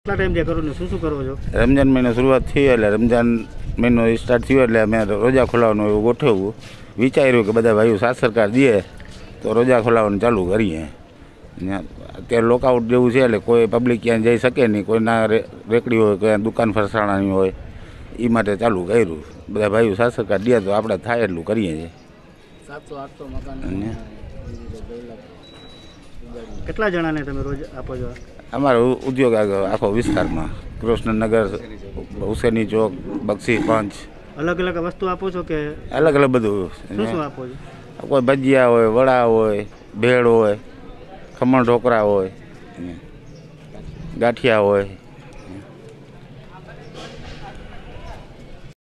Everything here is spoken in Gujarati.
કેટલા ટાઈમથી કરો ને શું શું કરો છો? રમજાન મહિનો શરૂઆત થઈ એટલે રમજાન મહિનો સ્ટાર્ટ થયો એટલે અમે રોજા ખોલાવવાનું એવું ગોઠવ્યું. વિચાર્યું કે બધા ભાઈઓ સાત સરકાર દે તો રોજા ખોલાવવાનું ચાલુ કરીએ. અત્યારે લોકઆઉટ જેવું છે એટલે કોઈ પબ્લિક ક્યાંય જઈ શકે નહીં કોઈના રે- રેકડી હોય કોઈ દુકાન ફરસાણાની હોય એ માટે ચાલુ કર્યું. બધા ભાઈઓ સાત સરકાર દે તો આપણે થાય એટલું કરીએ છીએ. કેટલા જણાને તમે રોજ આપો છો? અમારો ઉદ્યોગ આખો વિસ્તારમાં. કૃષ્ણનગર હુસેની ચોક બક્ષી પંચ. અલગ અલગ વસ્તુ આપો છો કે અલગ અલગ બધું. શું શું આપો છો? કોઈ ભજીયા હોય વડા હોય ભેળ હોય ખમણ ઢોકળા હોય ગાંઠિયા હોય.